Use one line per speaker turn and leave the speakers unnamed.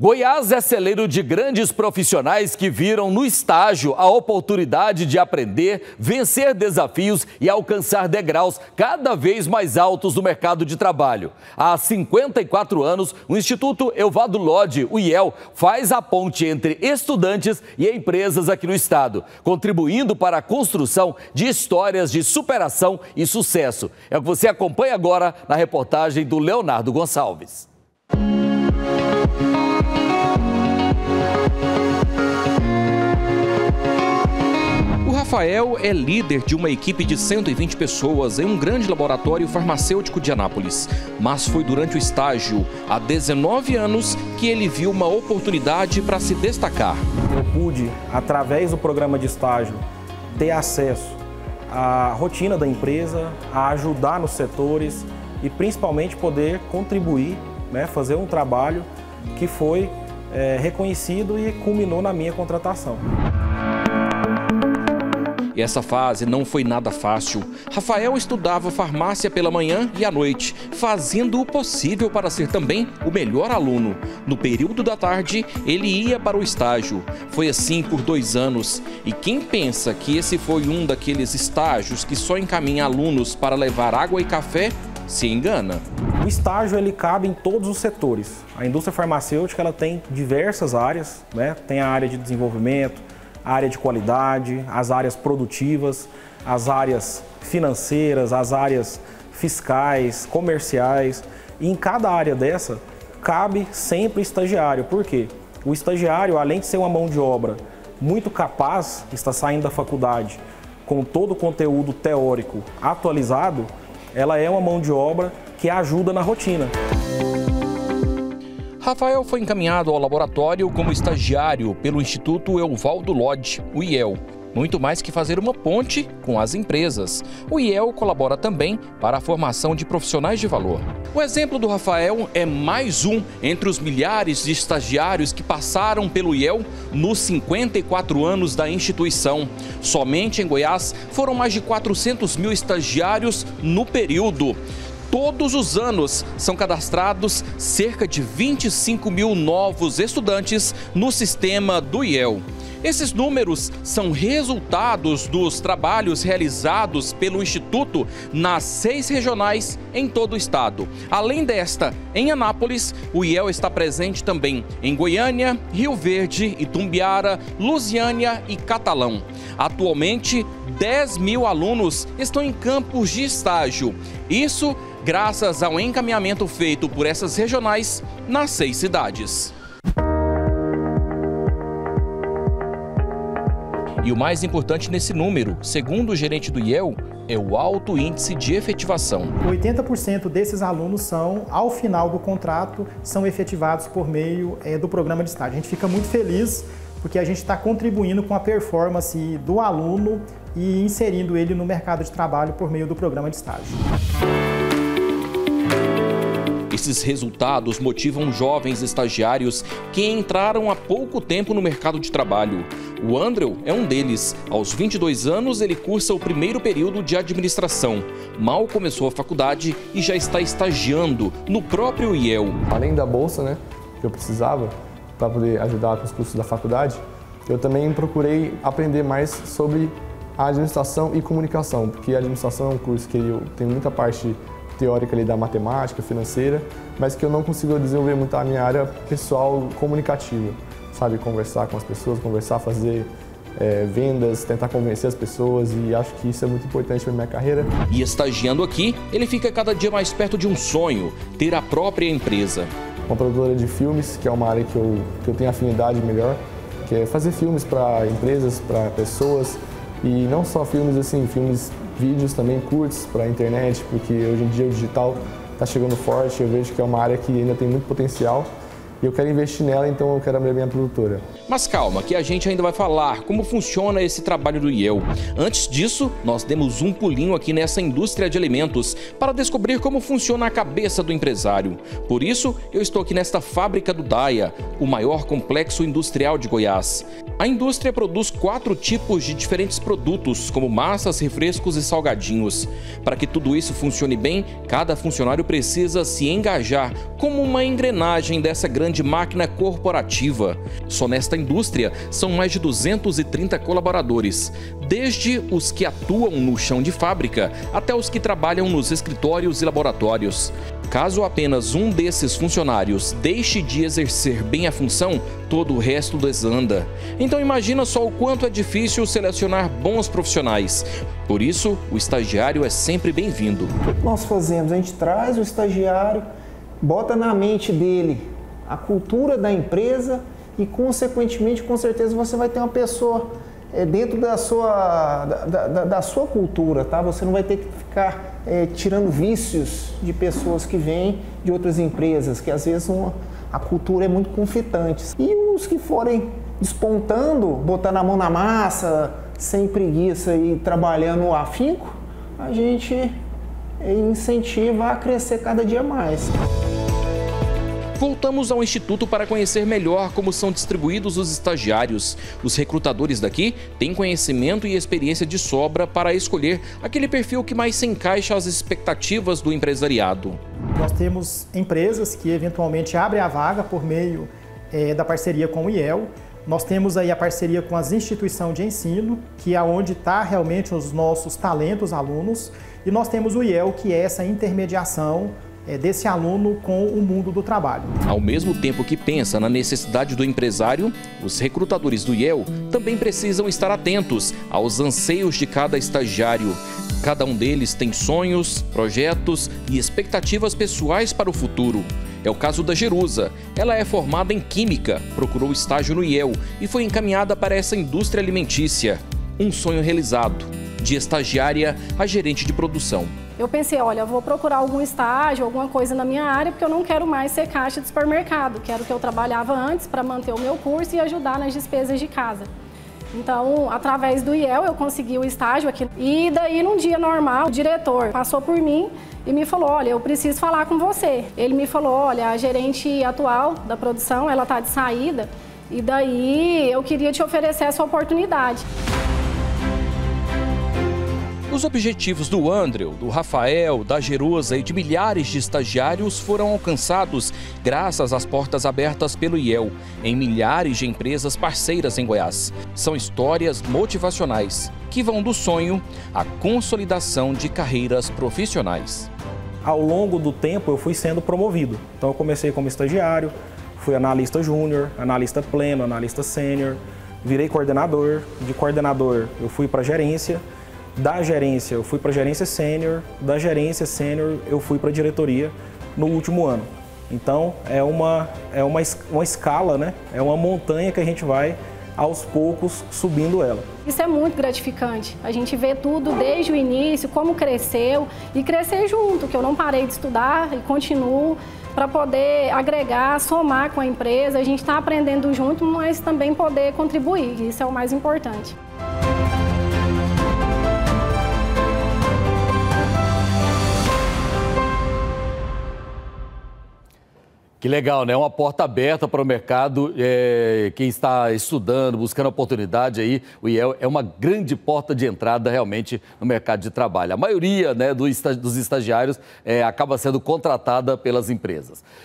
Goiás é celeiro de grandes profissionais que viram no estágio a oportunidade de aprender, vencer desafios e alcançar degraus cada vez mais altos no mercado de trabalho. Há 54 anos, o Instituto Elvado Lodge, o IEL, faz a ponte entre estudantes e empresas aqui no estado, contribuindo para a construção de histórias de superação e sucesso. É o que você acompanha agora na reportagem do Leonardo Gonçalves.
Rafael é líder de uma equipe de 120 pessoas em um grande laboratório farmacêutico de Anápolis. Mas foi durante o estágio, há 19 anos, que ele viu uma oportunidade para se destacar.
Eu pude, através do programa de estágio, ter acesso à rotina da empresa, a ajudar nos setores e principalmente poder contribuir, né, fazer um trabalho que foi é, reconhecido e culminou na minha contratação.
Essa fase não foi nada fácil. Rafael estudava farmácia pela manhã e à noite, fazendo o possível para ser também o melhor aluno. No período da tarde, ele ia para o estágio. Foi assim por dois anos. E quem pensa que esse foi um daqueles estágios que só encaminha alunos para levar água e café, se engana.
O estágio ele cabe em todos os setores. A indústria farmacêutica ela tem diversas áreas, né? Tem a área de desenvolvimento, área de qualidade, as áreas produtivas, as áreas financeiras, as áreas fiscais, comerciais. E em cada área dessa, cabe sempre estagiário. Por quê? O estagiário, além de ser uma mão de obra muito capaz, está saindo da faculdade com todo o conteúdo teórico atualizado, ela é uma mão de obra que ajuda na rotina.
Rafael foi encaminhado ao laboratório como estagiário pelo Instituto Euvaldo Lodge, o IEL. Muito mais que fazer uma ponte com as empresas. O IEL colabora também para a formação de profissionais de valor. O exemplo do Rafael é mais um entre os milhares de estagiários que passaram pelo IEL nos 54 anos da instituição. Somente em Goiás foram mais de 400 mil estagiários no período. Todos os anos são cadastrados cerca de 25 mil novos estudantes no sistema do IEL. Esses números são resultados dos trabalhos realizados pelo Instituto nas seis regionais em todo o estado. Além desta, em Anápolis, o IEL está presente também em Goiânia, Rio Verde, Itumbiara, Lusiânia e Catalão. Atualmente, 10 mil alunos estão em campos de estágio. Isso graças ao encaminhamento feito por essas regionais nas seis cidades. E o mais importante nesse número, segundo o gerente do IEL, é o alto índice de efetivação.
80% desses alunos são, ao final do contrato, são efetivados por meio é, do programa de estágio. A gente fica muito feliz porque a gente está contribuindo com a performance do aluno e inserindo ele no mercado de trabalho por meio do programa de estágio.
Esses resultados motivam jovens estagiários que entraram há pouco tempo no mercado de trabalho. O Andrew é um deles. Aos 22 anos, ele cursa o primeiro período de administração. Mal começou a faculdade e já está estagiando no próprio IEL.
Além da bolsa, né, que eu precisava para poder ajudar com os cursos da faculdade, eu também procurei aprender mais sobre a administração e comunicação, porque a administração é um curso que eu tenho muita parte teórica ali da matemática, financeira, mas que eu não consigo desenvolver muito a minha área pessoal comunicativa, sabe? Conversar com as pessoas, conversar, fazer é, vendas, tentar convencer as pessoas e acho que isso é muito importante para minha carreira.
E estagiando aqui, ele fica cada dia mais perto de um sonho, ter a própria empresa.
Uma produtora de filmes, que é uma área que eu, que eu tenho afinidade melhor, que é fazer filmes para empresas, para pessoas e não só filmes assim, filmes vídeos também curtos para a internet, porque hoje em dia o digital está chegando forte, eu vejo que é uma área que ainda tem muito potencial e eu quero investir nela, então eu quero abrir minha produtora.
Mas calma, que a gente ainda vai falar como funciona esse trabalho do IEL. Antes disso, nós demos um pulinho aqui nessa indústria de alimentos para descobrir como funciona a cabeça do empresário. Por isso, eu estou aqui nesta fábrica do Daia, o maior complexo industrial de Goiás. A indústria produz quatro tipos de diferentes produtos, como massas, refrescos e salgadinhos. Para que tudo isso funcione bem, cada funcionário precisa se engajar como uma engrenagem dessa grande grande máquina corporativa. Só nesta indústria são mais de 230 colaboradores, desde os que atuam no chão de fábrica até os que trabalham nos escritórios e laboratórios. Caso apenas um desses funcionários deixe de exercer bem a função, todo o resto desanda. Então imagina só o quanto é difícil selecionar bons profissionais. Por isso, o estagiário é sempre bem-vindo.
Nós fazemos? A gente traz o estagiário, bota na mente dele a cultura da empresa e, consequentemente, com certeza você vai ter uma pessoa é, dentro da sua, da, da, da, sua cultura, tá? Você não vai ter que ficar é, tirando vícios de pessoas que vêm de outras empresas, que às vezes uma, a cultura é muito conflitante. E os que forem despontando, botando a mão na massa, sem preguiça e trabalhando afinco, a gente é, incentiva a crescer cada dia mais.
Voltamos ao Instituto para conhecer melhor como são distribuídos os estagiários. Os recrutadores daqui têm conhecimento e experiência de sobra para escolher aquele perfil que mais se encaixa às expectativas do empresariado.
Nós temos empresas que eventualmente abrem a vaga por meio é, da parceria com o IEL. Nós temos aí a parceria com as instituições de ensino, que é onde está realmente os nossos talentos alunos. E nós temos o IEL, que é essa intermediação desse aluno com o mundo do trabalho.
Ao mesmo tempo que pensa na necessidade do empresário, os recrutadores do IEL também precisam estar atentos aos anseios de cada estagiário. Cada um deles tem sonhos, projetos e expectativas pessoais para o futuro. É o caso da Jerusa. Ela é formada em Química, procurou estágio no IEL e foi encaminhada para essa indústria alimentícia. Um sonho realizado, de estagiária a gerente de produção
eu pensei, olha, vou procurar algum estágio, alguma coisa na minha área, porque eu não quero mais ser caixa de supermercado, que era o que eu trabalhava antes para manter o meu curso e ajudar nas despesas de casa. Então, através do IEL, eu consegui o estágio aqui. E daí, num dia normal, o diretor passou por mim e me falou, olha, eu preciso falar com você. Ele me falou, olha, a gerente atual da produção, ela está de saída, e daí eu queria te oferecer essa oportunidade.
Os objetivos do Andrew, do Rafael, da Jerusa e de milhares de estagiários foram alcançados graças às portas abertas pelo IEL em milhares de empresas parceiras em Goiás. São histórias motivacionais que vão do sonho à consolidação de carreiras profissionais.
Ao longo do tempo eu fui sendo promovido. Então eu comecei como estagiário, fui analista júnior, analista pleno, analista sênior, virei coordenador, de coordenador eu fui para gerência da gerência, eu fui para gerência sênior, da gerência sênior, eu fui para diretoria no último ano. Então, é uma, é uma, uma escala, né? É uma montanha que a gente vai aos poucos subindo ela.
Isso é muito gratificante. A gente vê tudo desde o início, como cresceu e crescer junto, que eu não parei de estudar e continuo para poder agregar, somar com a empresa. A gente está aprendendo junto, mas também poder contribuir. Isso é o mais importante.
Que legal, né? Uma porta aberta para o mercado. É, quem está estudando, buscando oportunidade aí, o IEL é uma grande porta de entrada realmente no mercado de trabalho. A maioria né, dos estagiários é, acaba sendo contratada pelas empresas.